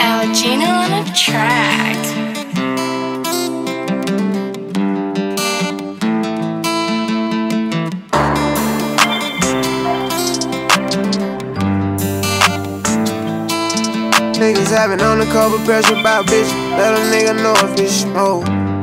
Algina on a track. Niggas having undercover pressure about bitch. Let a nigga know if it's smoke.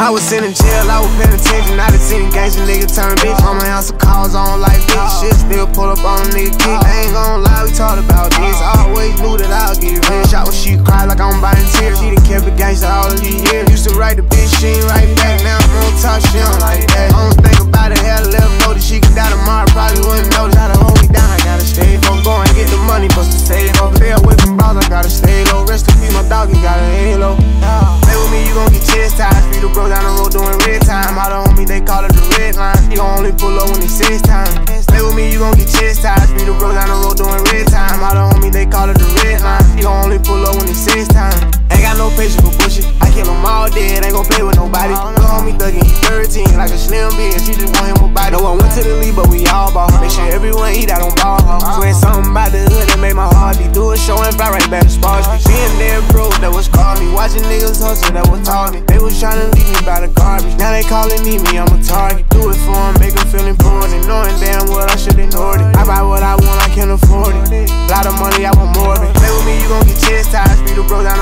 I was in jail, I was paying attention. I done seen gangster nigga turn bitch. Mama answer calls on like bitch. Shit still pull up on a nigga kick. I ain't gon' lie, we talked about this. I always knew that I'll get rich. Shot when she cry like I'm buying tears. She done kept a gangster all of these years. Used to write the bitch, she ain't write chastised. Be the bro down the road doing red time. All the homies, they call it the red line. He gon' only pull up when it's six time. Play with me, you gon' get chastised. Be the bro down the road doing red time. All the homies, they call it the red line. He gon' only pull up when it's six time. Ain't got no patience for bullshit. I kill them all dead, ain't gon' play with nobody. Oh, Little homie thuggin', he 13, like a slim bitch. She just want him a body. No one went to the league, but we all ball. Make sure everyone eat out on ball. Swear something about the hood that made my heart beat. Do a show and fly right back to Sparsby. Being there broke, that was me. Watching niggas hustle, that was me. They was tryna leave me by the garbage. Now they calling me me, I'm a target. Do it for 'em, make 'em feel important. Knowing damn well I should ignored it. I buy what I want, I can afford it. Lot of money, I want more of it. Play with me, you gon' get chastised. Be the bro down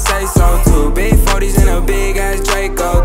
say so. Two big 40s and a big ass Draco.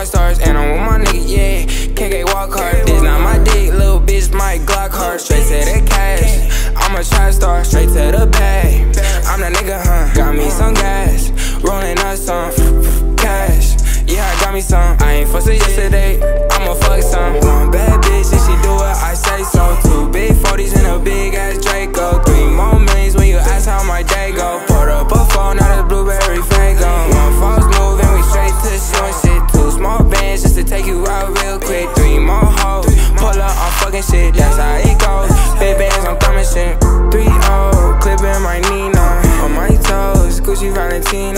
We stars, and I'm with my niggas, yeah. KK walk hard, this not my dick, little bitch, my Glock hard. Straight to the cash. I'm a trap star, straight to the bag. I'm that nigga, huh? Got me some gas, rolling up some cash. Yeah, I got me some. I ain't fussing yesterday. I'ma fuck some. One bad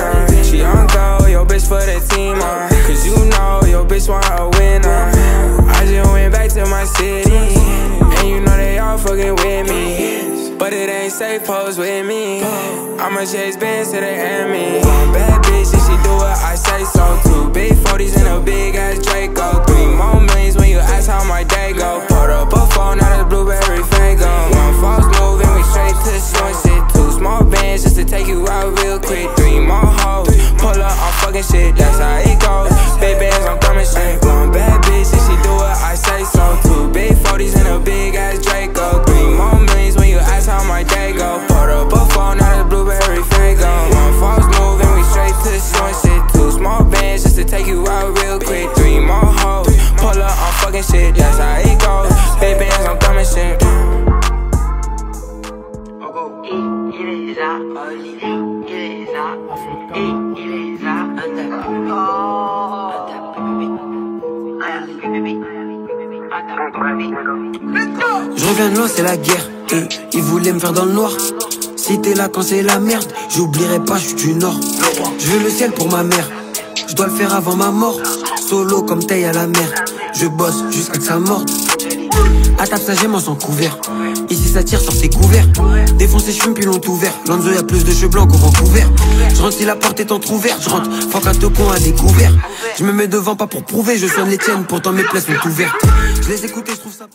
Valentina. She on go, yo bitch for the team, uh. Cause you know your bitch want a winner. I just went back to my city. And you know they all fucking with me. But it ain't safe, pose with me. I'ma chase bands to the. One bad bitch, and she do what I say so. Two big 40s and a big ass Draco. Three more millions when you shit, Je reviens de loin, c'est la guerre. Eux, ils voulaient me faire dans le noir. Si t'es là quand c'est la merde, j'oublierai pas, je suis du nord. Je veux le ciel pour ma mère, je dois le faire avant ma mort. Solo comme taille à la mer, je bosse jusqu'à que ça morde. À table ça j'aime sans couvert Ici ça tire sur tes couverts Défoncé je fume puis l'ont ouvert Lonzo y'a plus de cheveux blancs qu'au Vancouver Je rentre si la porte est entrouverte Je rentre, fuck te con à découvert Je me mets devant pas pour prouver Je soigne les tiennes pourtant mes plaies sont ouvertes Je les écoute et je trouve ça